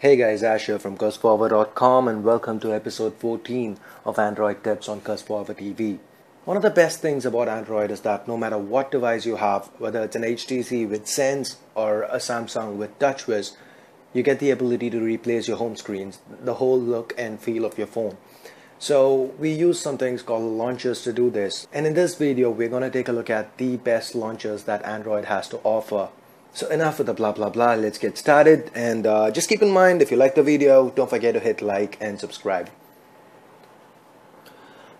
Hey guys, Asher from Cursed4eva.com and welcome to episode 14 of Android Tips on CursForward TV. One of the best things about Android is that no matter what device you have, whether it's an HTC with Sense or a Samsung with TouchWiz, you get the ability to replace your home screens, the whole look and feel of your phone. So we use some things called launchers to do this. And in this video, we're going to take a look at the best launchers that Android has to offer. So enough with the blah blah blah, let's get started and uh, just keep in mind if you like the video, don't forget to hit like and subscribe.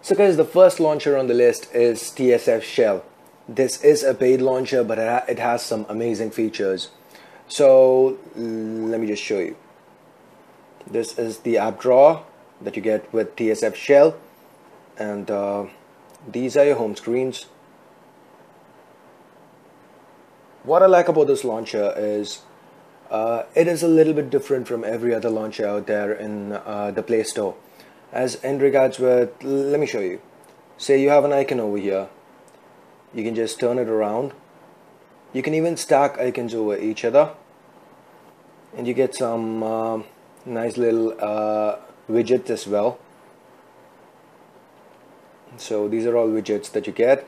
So guys, the first launcher on the list is TSF Shell. This is a paid launcher but it has some amazing features. So let me just show you. This is the app drawer that you get with TSF Shell and uh, these are your home screens what I like about this launcher is uh, it is a little bit different from every other launcher out there in uh, the Play Store. As in regards with, let me show you. Say you have an icon over here. You can just turn it around. You can even stack icons over each other. And you get some uh, nice little uh, widgets as well. So these are all widgets that you get.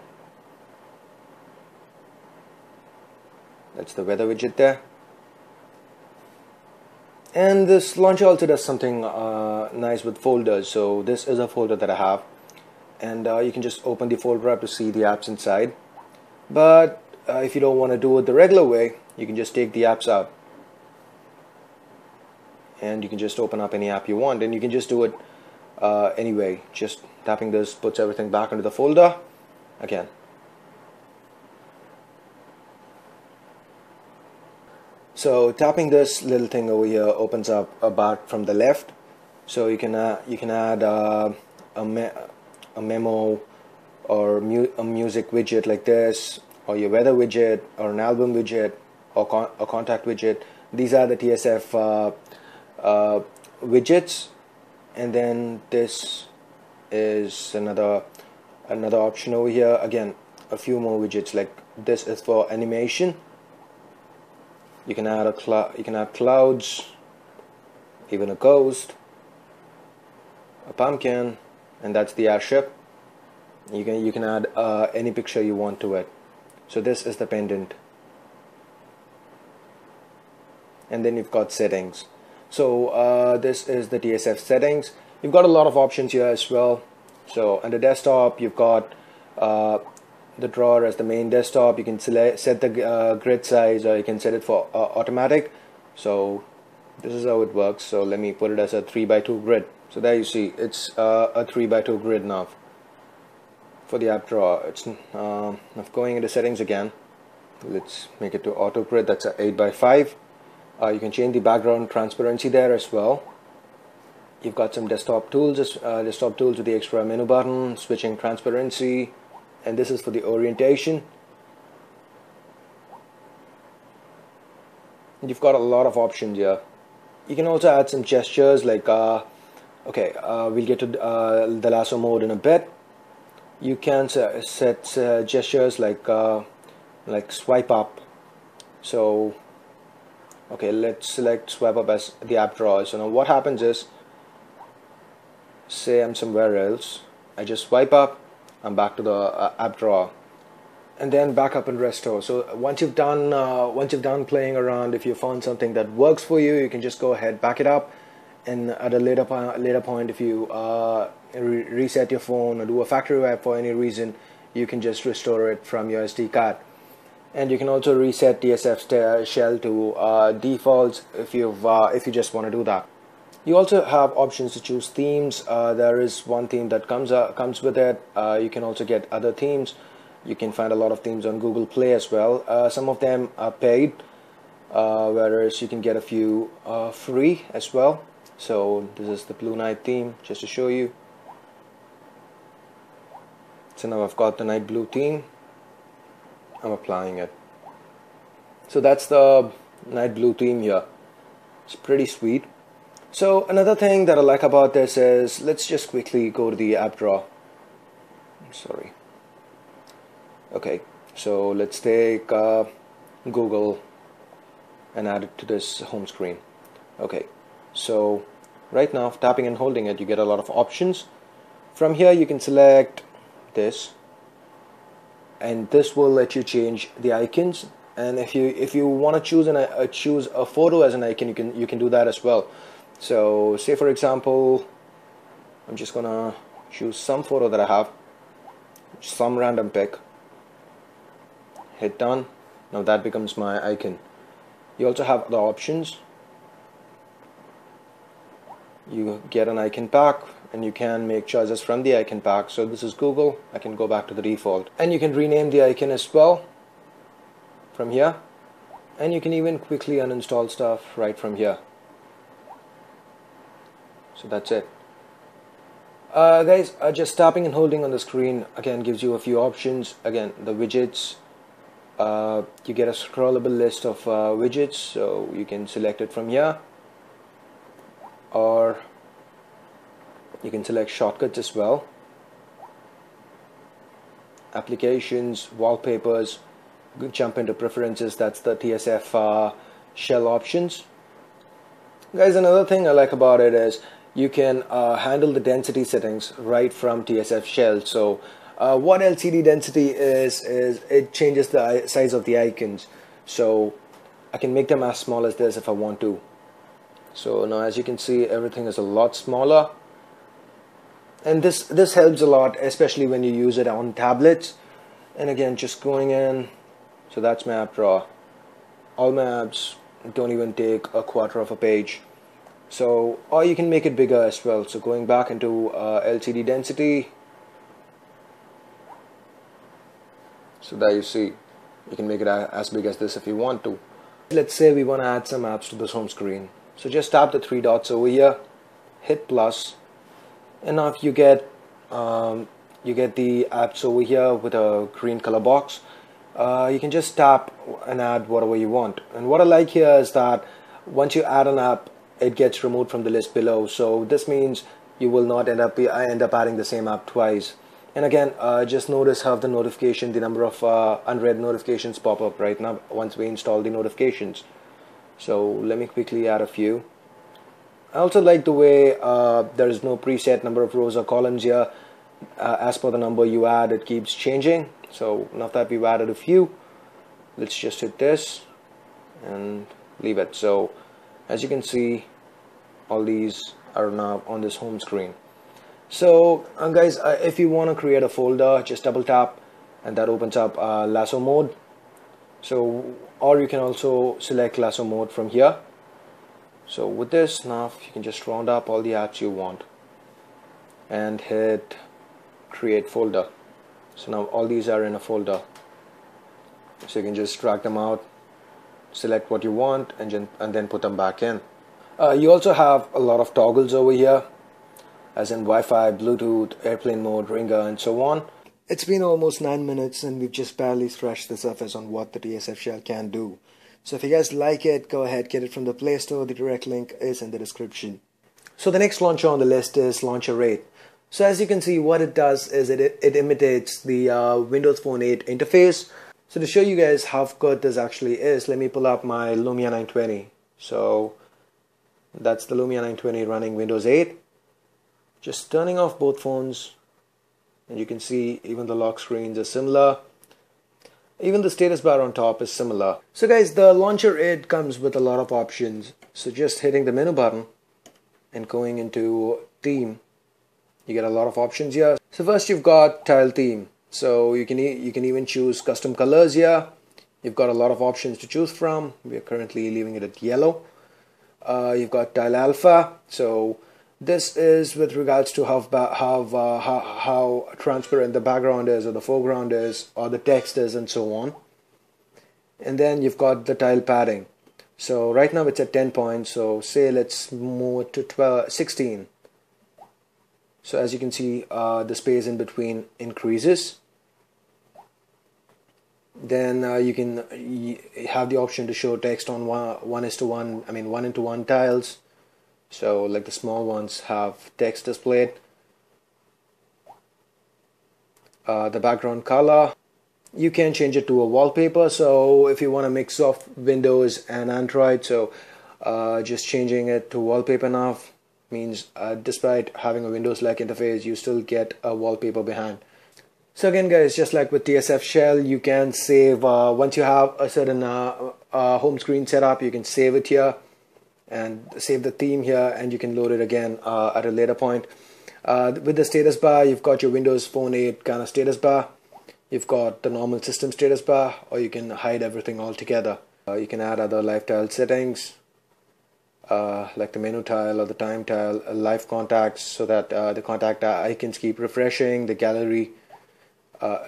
That's the weather widget there. And this launcher also does something uh, nice with folders. So this is a folder that I have. And uh, you can just open the folder up to see the apps inside. But uh, if you don't want to do it the regular way you can just take the apps out. And you can just open up any app you want. And you can just do it uh, anyway. Just tapping this puts everything back into the folder. Again So tapping this little thing over here opens up a bar from the left. So you can uh, you can add uh, a, me a memo or mu a music widget like this, or your weather widget, or an album widget, or con a contact widget. These are the TSF uh, uh, widgets, and then this is another another option over here. Again, a few more widgets like this is for animation you can add a cloud you can add clouds even a ghost a pumpkin and that's the airship. You can you can add uh, any picture you want to it. So this is the pendant. And then you've got settings. So uh, this is the TSF settings. You've got a lot of options here as well. So the desktop you've got uh, the drawer as the main desktop. You can select set the uh, grid size or you can set it for uh, automatic. So this is how it works. So let me put it as a 3 by 2 grid. So there you see it's uh, a 3 by 2 grid now. For the app drawer it's uh, going into settings again. Let's make it to auto grid. That's a 8 by 5 uh, you can change the background transparency there as well. You've got some desktop tools uh, desktop tools with the extra menu button switching transparency and this is for the orientation. You've got a lot of options here. You can also add some gestures like uh, okay uh, we'll get to uh, the lasso mode in a bit. You can set uh, gestures like uh, like swipe up. So okay let's select swipe up as the app drawer so now what happens is say I'm somewhere else I just swipe up I'm back to the uh, app drawer. And then back up and restore so once you've done uh, once you've done playing around if you found something that works for you you can just go ahead back it up. And at a later later point if you uh, re reset your phone or do a factory wipe for any reason you can just restore it from your SD card. And you can also reset TSF shell to uh, defaults if you've uh, if you just want to do that you also have options to choose themes. Uh, there is one theme that comes uh, comes with it. Uh, you can also get other themes. You can find a lot of themes on Google Play as well. Uh, some of them are paid, uh, whereas you can get a few uh, free as well. So this is the Blue Night theme, just to show you. So now I've got the night blue theme. I'm applying it. So that's the night blue theme here. It's pretty sweet. So another thing that I like about this is let's just quickly go to the app drawer. Sorry. Okay, so let's take uh, Google and add it to this home screen. Okay, so right now tapping and holding it you get a lot of options from here you can select this and this will let you change the icons and if you if you want to choose an uh, choose a photo as an icon you can you can do that as well so say for example I'm just gonna choose some photo that I have some random pick hit done. Now that becomes my icon. You also have the options. You get an icon pack and you can make choices from the icon pack. So this is Google. I can go back to the default. And you can rename the icon as well from here. And you can even quickly uninstall stuff right from here so that's it. Uh, guys uh, just tapping and holding on the screen again gives you a few options. Again the widgets. Uh, you get a scrollable list of uh, widgets so you can select it from here. Or you can select shortcuts as well. Applications wallpapers jump into preferences. That's the TSF uh, shell options. Guys another thing I like about it is you can uh, handle the density settings right from TSF shell. So uh, what LCD density is is it changes the size of the icons. So I can make them as small as this if I want to. So now as you can see everything is a lot smaller. And this this helps a lot especially when you use it on tablets. And again just going in. So that's my app drawer all my apps don't even take a quarter of a page so or you can make it bigger as well. So going back into uh, LCD density. So there you see. You can make it as big as this if you want to. Let's say we want to add some apps to this home screen. So just tap the three dots over here. Hit plus. And now if you get um, you get the apps over here with a green color box uh, you can just tap and add whatever you want. And what I like here is that once you add an app it gets removed from the list below. So this means you will not end up I end up adding the same app twice. And again uh, just notice how the notification the number of uh, unread notifications pop up right now once we install the notifications. So let me quickly add a few. I also like the way uh, there is no preset number of rows or columns here. Uh, as per the number you add it keeps changing. So now that we've added a few let's just hit this and leave it. So as you can see all these are now on this home screen. So uh, guys uh, if you want to create a folder just double tap and that opens up uh, lasso mode. So or you can also select lasso mode from here. So with this now you can just round up all the apps you want and hit create folder. So now all these are in a folder. So you can just drag them out select what you want and, and then put them back in uh, you also have a lot of toggles over here as in Wi-Fi, Bluetooth, airplane mode, ringer and so on it's been almost 9 minutes and we've just barely scratched the surface on what the TSF shell can do so if you guys like it, go ahead, get it from the Play Store. The direct link is in the description. So the next launcher on the list is Launcher 8. So as you can see, what it does is it, it imitates the uh, Windows Phone 8 interface. So to show you guys how good this actually is, let me pull up my Lumia 920. So that's the Lumia 920 running Windows 8. Just turning off both phones and you can see even the lock screens are similar. Even the status bar on top is similar. So guys, the launcher it comes with a lot of options. So just hitting the menu button and going into theme, you get a lot of options here. So first you've got tile theme. So you can you can even choose custom colors here. You've got a lot of options to choose from. We are currently leaving it at yellow. Uh, you've got tile alpha. So this is with regards to how how, uh, how how transparent the background is or the foreground is or the text is and so on. And then you've got the tile padding. So right now it's at 10 points. So say let's move to 12 16 so as you can see uh, the space in between increases then uh, you can you have the option to show text on one, one is to one I mean one into one tiles. So like the small ones have text displayed. Uh, the background color. You can change it to a wallpaper. So if you want to mix of Windows and Android so uh, just changing it to wallpaper now means uh, despite having a Windows-like interface you still get a wallpaper behind so again guys just like with TSF shell you can save uh, once you have a certain uh, uh, home screen set up you can save it here and save the theme here and you can load it again uh, at a later point. With the status bar you've got your Windows Phone 8 kind of status bar. You've got the normal system status bar or you can hide everything altogether. You can add other lifestyle settings uh, like the menu tile or the time tile, uh, live contacts so that uh, the contact icons keep refreshing, the gallery, uh,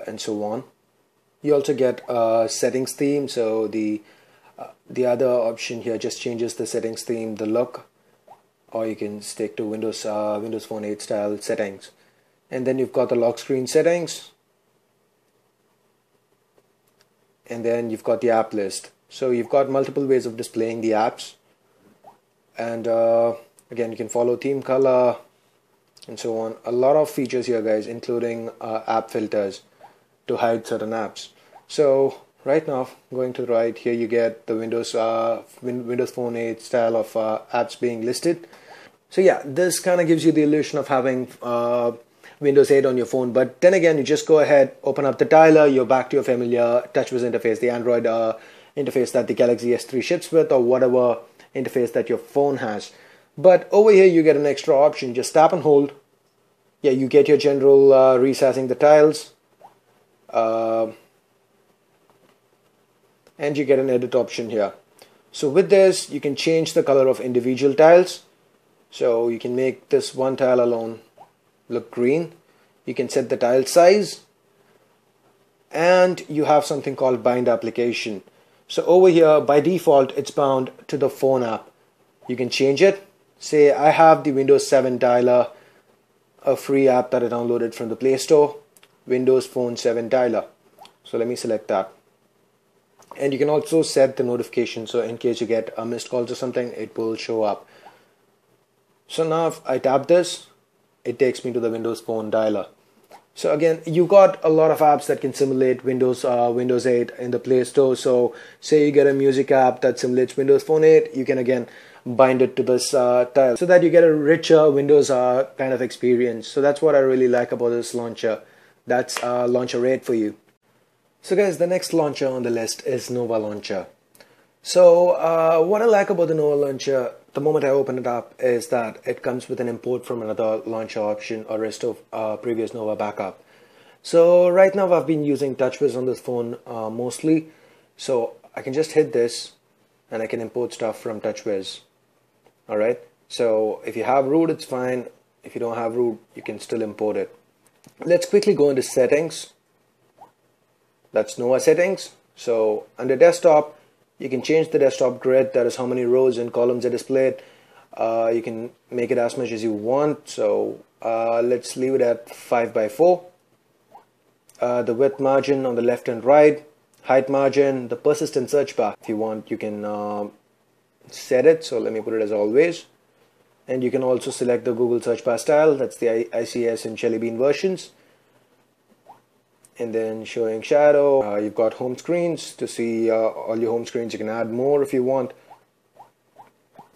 and so on. You also get a settings theme, so the uh, the other option here just changes the settings theme, the look, or you can stick to Windows uh, Windows Phone 8 style settings. And then you've got the lock screen settings, and then you've got the app list. So you've got multiple ways of displaying the apps and uh, again you can follow theme color and so on. A lot of features here guys including uh, app filters to hide certain apps. So right now going to the right here you get the Windows uh, Windows Phone 8 style of uh, apps being listed. So yeah this kind of gives you the illusion of having uh, Windows 8 on your phone. But then again you just go ahead open up the dialer you're back to your familiar TouchWiz interface the Android uh, interface that the Galaxy S3 ships with or whatever interface that your phone has. But over here you get an extra option. Just tap and hold. Yeah, you get your general uh, resizing the tiles. Uh, and you get an edit option here. So with this, you can change the color of individual tiles. So you can make this one tile alone look green. You can set the tile size. And you have something called bind application. So over here, by default, it's bound to the phone app. You can change it. Say I have the Windows 7 dialer, a free app that I downloaded from the Play Store, Windows Phone 7 dialer. So let me select that. And you can also set the notification so in case you get a missed calls or something, it will show up. So now if I tap this, it takes me to the Windows Phone dialer. So again, you got a lot of apps that can simulate Windows uh, Windows 8 in the Play Store. So say you get a music app that simulates Windows Phone 8, you can again bind it to this uh, tile so that you get a richer Windows uh, kind of experience. So that's what I really like about this launcher. That's uh, launcher 8 for you. So guys, the next launcher on the list is Nova Launcher. So uh, what I like about the Nova Launcher the moment I open it up is that it comes with an import from another launcher option or rest of uh, previous Nova backup. So right now I've been using TouchWiz on this phone uh, mostly. So I can just hit this and I can import stuff from TouchWiz. Alright, so if you have root it's fine. If you don't have root you can still import it. Let's quickly go into settings. That's Nova settings. So under desktop you can change the desktop grid that is how many rows and columns are displayed uh, you can make it as much as you want so uh, let's leave it at 5 by 4 uh, the width margin on the left and right height margin the persistent search bar if you want you can set it so let me put it as always. And you can also select the Google search bar style that's the ICS and Jelly Bean versions. And then showing shadow uh, you've got home screens to see uh, all your home screens. You can add more if you want.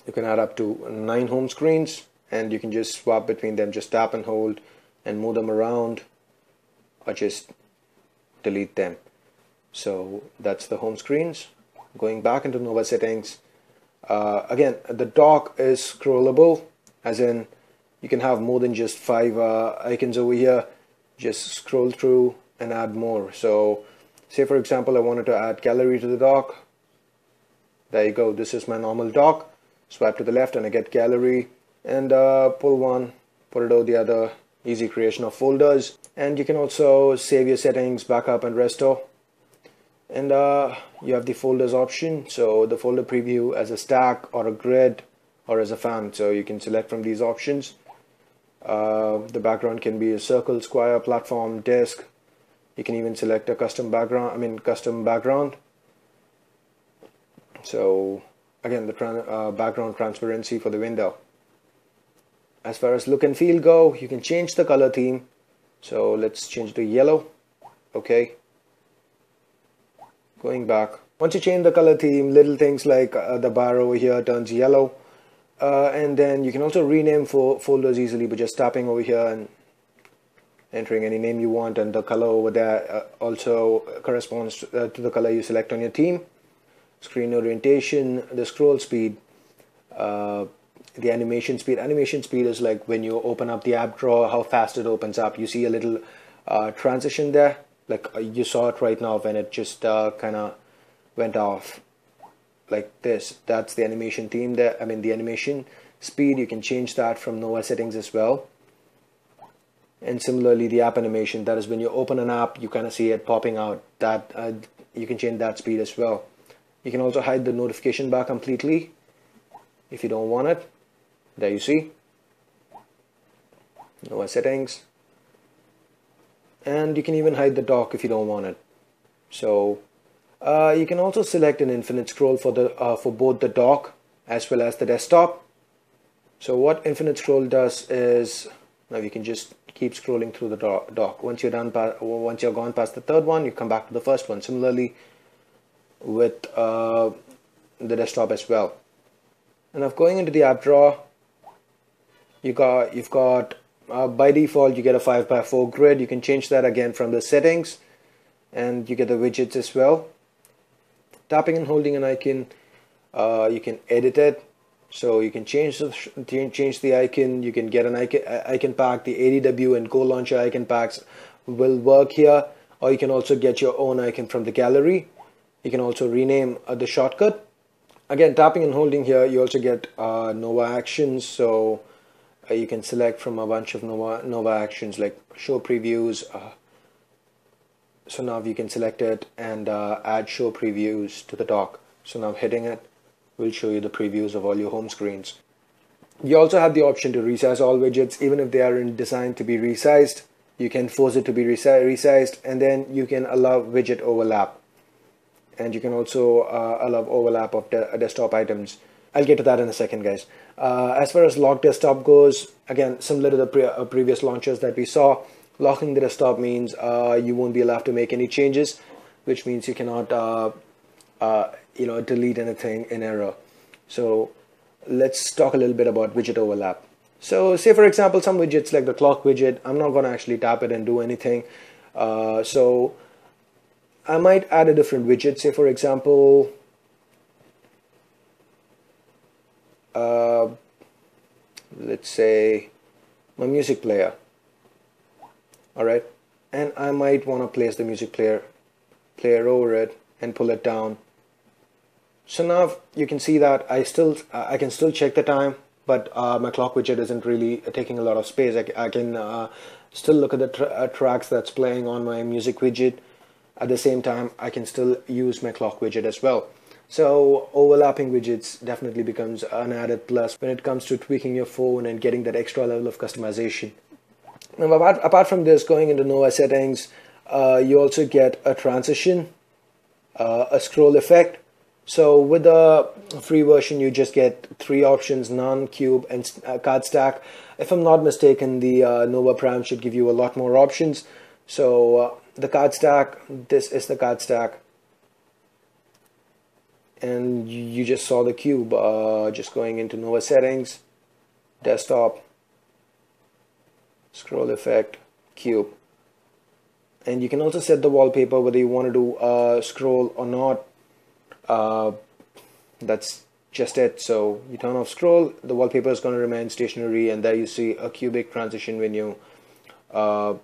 You can add up to nine home screens and you can just swap between them. Just tap and hold and move them around or just delete them. So that's the home screens. Going back into Nova settings uh, again the dock is scrollable as in you can have more than just five uh, icons over here just scroll through and add more. So say for example, I wanted to add gallery to the dock. There you go. This is my normal dock. Swipe to the left and I get gallery and uh, pull one, put it over the other. Easy creation of folders. And you can also save your settings, backup and restore. And uh, you have the folders option. So the folder preview as a stack or a grid or as a fan. So you can select from these options. Uh, the background can be a circle, square, platform, disk, you can even select a custom background I mean custom background so again the uh, background transparency for the window as far as look and feel go you can change the color theme so let's change to yellow okay going back. Once you change the color theme, little things like uh, the bar over here turns yellow. Uh, and then you can also rename for folders easily by just tapping over here and entering any name you want and the color over there uh, also corresponds to, uh, to, the color you select on your theme. Screen orientation the scroll speed uh, the animation speed. Animation speed is like when you open up the app drawer how fast it opens up. You see a little uh, transition there like uh, you saw it right now when it just uh, kind of went off. Like this that's the animation theme there I mean the animation speed you can change that from Nova settings as well. And similarly the app animation that is when you open an app you kind of see it popping out that uh, you can change that speed as well. You can also hide the notification bar completely if you don't want it. There you see. No settings and you can even hide the dock if you don't want it so uh, you can also select an infinite scroll for the uh, for both the dock as well as the desktop so what infinite scroll does is now you can just keep scrolling through the dock. Once you're done, once you're gone past the third one, you come back to the first one. Similarly, with uh, the desktop as well. And now going into the app drawer, you got you've got uh, by default you get a 5 by 4 grid. You can change that again from the settings, and you get the widgets as well. Tapping and holding an icon, uh, you can edit it so you can change the change the icon. You can get an icon icon pack. The ADW and Go Launcher icon packs will work here, or you can also get your own icon from the gallery. You can also rename uh, the shortcut. Again, tapping and holding here, you also get uh, Nova actions. So uh, you can select from a bunch of Nova Nova actions like show previews. Uh, so now you can select it and uh, add show previews to the dock. So now hitting it will show you the previews of all your home screens. You also have the option to resize all widgets even if they are in designed to be resized. You can force it to be resized and then you can allow widget overlap. And you can also uh, allow overlap of de desktop items. I'll get to that in a second, guys. Uh, as far as lock desktop goes, again, similar to the pre uh, previous launchers that we saw, locking the desktop means uh, you won't be allowed to make any changes, which means you cannot uh, uh, you know delete anything in error. So let's talk a little bit about widget overlap. So say for example some widgets like the clock widget I'm not gonna actually tap it and do anything. Uh, so I might add a different widget. Say for example uh, let's say my music player. Alright? And I might want to place the music player player over it and pull it down. So now you can see that I still I can still check the time but uh, my clock widget isn't really taking a lot of space. I, I can uh, still look at the uh, tracks that's playing on my music widget. At the same time I can still use my clock widget as well so overlapping widgets definitely becomes an added plus when it comes to tweaking your phone and getting that extra level of customization now apart, apart from this going into Nova settings uh, you also get a transition uh, a scroll effect so with the free version, you just get three options, none, cube, and uh, card stack. If I'm not mistaken, the uh, Nova Prime should give you a lot more options. So uh, the card stack, this is the card stack. And you just saw the cube, uh, just going into Nova settings, desktop, scroll effect, cube. And you can also set the wallpaper whether you want to do uh, scroll or not. Uh, that's just it. So you turn off scroll the wallpaper is going to remain stationary and there you see a cubic transition when you uh,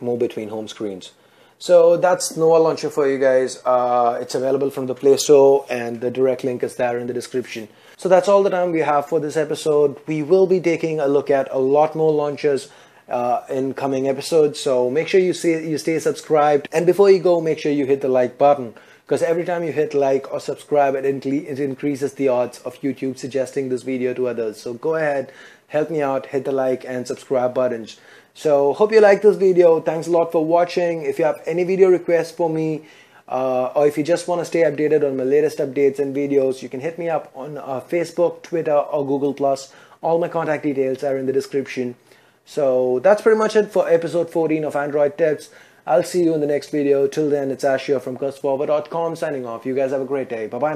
move between home screens so that's Nova Launcher for you guys. Uh, it's available from the Play Store and the direct link is there in the description. So that's all the time we have for this episode. We will be taking a look at a lot more launchers uh, in coming episodes. So make sure you, see, you stay subscribed. And before you go, make sure you hit the like button because every time you hit like or subscribe it, it increases the odds of YouTube suggesting this video to others so go ahead help me out hit the like and subscribe buttons so hope you like this video thanks a lot for watching if you have any video requests for me uh, or if you just want to stay updated on my latest updates and videos you can hit me up on uh, Facebook Twitter or Google all my contact details are in the description so that's pretty much it for episode 14 of Android Tips I'll see you in the next video. Till then, it's Ashia from Cursed4eva.com signing off. You guys have a great day. Bye bye now.